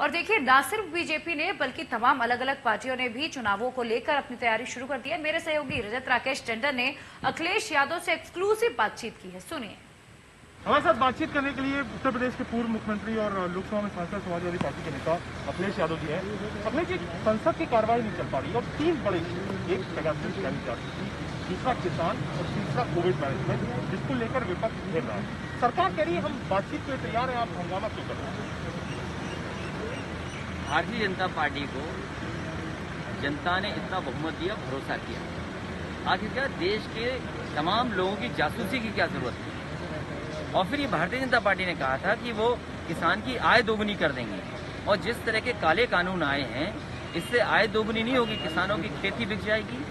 और देखिए, ना सिर्फ़ बीजेपी ने, बल्कि तमाम अलग अलग पार्टियों ने भी चुनावों को लेकर अपनी तैयारी शुरू कर दी है। मेरे सहयोगी रजत राकेश टंडन ने अखिलेश यादव से एक्सक्लूसिव बातचीत की है। सुनिए। हमारे साथ बातचीत करने के लिए उत्तर प्रदेश के पूर्व मुख्यमंत्री और लोकसभा में सांसद समाजवादी पार्टी के नेता अखिलेश यादव जी हैं। अखिलेश जी, संसद की कार्रवाई नहीं चल पा रही और तीन बड़े एक जा रही दूसरा किसान और तीसरा कोविड मैनेजमेंट जिसको लेकर विपक्ष घेर रहा है। सरकार कह रही है, हम बातचीत के लिए तैयार हैं, आप हंगामा क्यों कर रहे हैं? भारतीय जनता पार्टी को जनता ने इतना बहुमत दिया, भरोसा किया। आखिरकार देश के तमाम लोगों की जासूसी की क्या ज़रूरत है और फिर ये भारतीय जनता पार्टी ने कहा था कि वो किसान की आय दोगुनी कर देंगे। और जिस तरह के काले कानून आए हैं, इससे आय दोगुनी नहीं होगी, किसानों की खेती बिक जाएगी,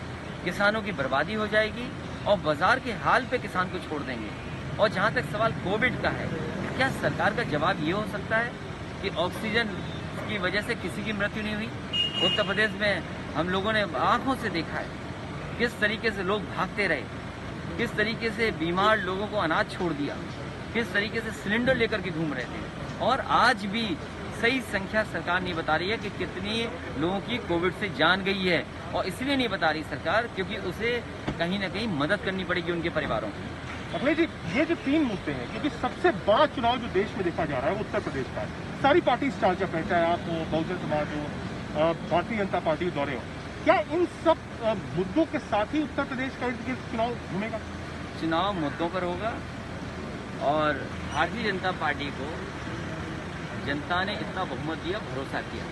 किसानों की बर्बादी हो जाएगी, और बाज़ार के हाल पे किसान को छोड़ देंगे। और जहाँ तक सवाल कोविड का है, क्या सरकार का जवाब ये हो सकता है कि ऑक्सीजन की वजह से किसी की मृत्यु नहीं हुई। उत्तर प्रदेश में हम लोगों ने आँखों से देखा है किस तरीके से लोग भागते रहे, किस तरीके से बीमार लोगों को अनाज छोड़ दिया, किस तरीके से सिलेंडर लेकर के घूम रहे थे। और आज भी सही संख्या सरकार नहीं बता रही है कि कितनी लोगों की कोविड से जान गई है। और इसलिए नहीं बता रही सरकार, क्योंकि उसे कहीं ना कहीं मदद करनी पड़ेगी उनके परिवारों की। अखिलेश जी, ये जो तीन मुद्दे हैं, क्योंकि सबसे बड़ा चुनाव जो देश में देखा जा रहा है, वो उत्तर प्रदेश का है। सारी पार्टी स्टार जब है चाहे आप हो बहुजन समाज हो भारतीय जनता पार्टी दौरे हो। क्या इन सब मुद्दों के साथ ही उत्तर प्रदेश का चुनाव घूमेगा? चुनाव मुद्दों पर होगा, और भारतीय जनता पार्टी को जनता ने इतना बहुमत दिया, भरोसा किया।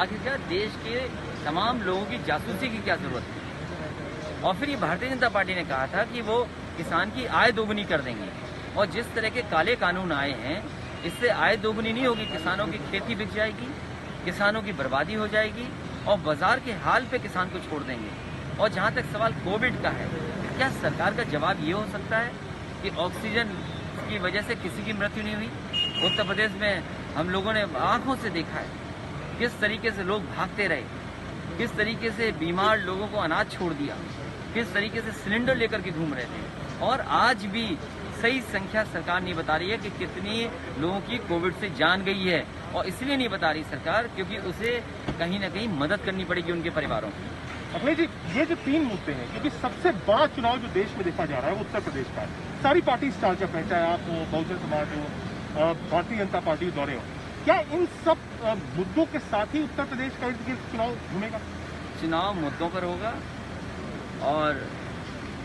आखिरकार देश के तमाम लोगों की जासूसी की क्या ज़रूरत है और फिर ये भारतीय जनता पार्टी ने कहा था कि वो किसान की आय दोगुनी कर देंगे। और जिस तरह के काले कानून आए हैं, इससे आय दोगुनी नहीं होगी, किसानों की खेती बिक जाएगी, किसानों की बर्बादी हो जाएगी, और बाज़ार के हाल पे किसान को छोड़ देंगे। और जहाँ तक सवाल कोविड का है, क्या सरकार का जवाब ये हो सकता है कि ऑक्सीजन की वजह से किसी की मृत्यु नहीं हुई? उत्तर प्रदेश में हम लोगों ने आँखों से देखा है, किस तरीके से लोग भागते रहे, किस तरीके से बीमार लोगों को अनाज छोड़ दिया, किस तरीके से सिलेंडर लेकर के घूम रहे थे। और आज भी सही संख्या सरकार नहीं बता रही है कि कितनी लोगों की कोविड से जान गई है। और इसलिए नहीं बता रही सरकार क्योंकि उसे कहीं ना कहीं मदद करनी पड़ेगी उनके परिवारों की। अखिलेश जी ये जो तीन मुद्दे हैं क्योंकि सबसे बड़ा चुनाव जो देश में देखा जा रहा है वो उत्तर प्रदेश का है। सारी पार्टी स्टार है चाहे आप हो बहुजन समाज हो भारतीय जनता पार्टी दौरे हो। क्या इन सब मुद्दों के साथ ही उत्तर प्रदेश का चुनाव घूमेगा? चुनाव मुद्दों पर होगा और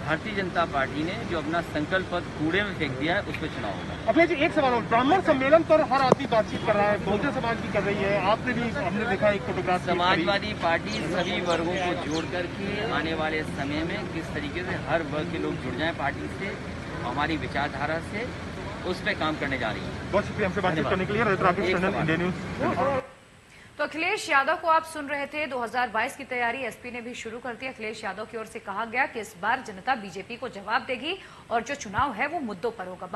भारतीय जनता पार्टी ने जो अपना संकल्प पद कूड़े में फेंक दिया है उस पर चुनाव होगा। अखिलेश जी एक सवाल और ब्राह्मण सम्मेलन पर हर आदमी बातचीत कर रहा है बहुजन समाज भी कर रही है। आपने भी हमने देखा एक फोटोग्राफ समाजवादी पार्टी सभी वर्गों को जोड़ करके आने वाले समय में किस तरीके से हर वर्ग के लोग जुड़ जाए पार्टी से हमारी विचारधारा से उस पर काम करने जा रही है। बहुत शुक्रिया हमसे बातचीत करने के लिए। India news. तो अखिलेश यादव को आप सुन रहे थे 2022 की तैयारी। एसपी ने भी शुरू कर दी। अखिलेश यादव की ओर से कहा गया कि इस बार जनता बीजेपी को जवाब देगी और जो चुनाव है वो मुद्दों पर होगा।